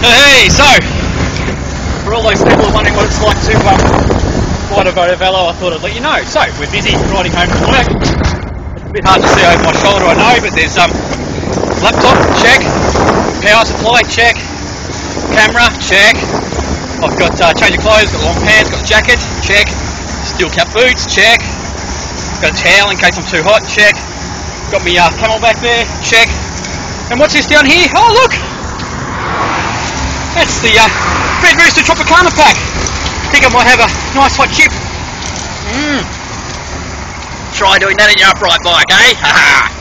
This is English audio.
Hey, so, for all those people wondering what it's like to um, ride a Velo, I thought I'd let you know. So, we're busy riding home from work. It's a bit hard to see over my shoulder, I know, but there's um, laptop, check. Power supply, check. Camera, check. I've got uh, change of clothes, got long pants, got a jacket, check. Steel cap boots, check. Got a towel in case I'm too hot, check. Got me uh, CamelBak there, check. And what's this down here? Oh, look! That's the uh, Red Rooster Tropicana pack. Think I might have a nice hot chip. Mmm. Try doing that in your upright bike, eh? Ha ha.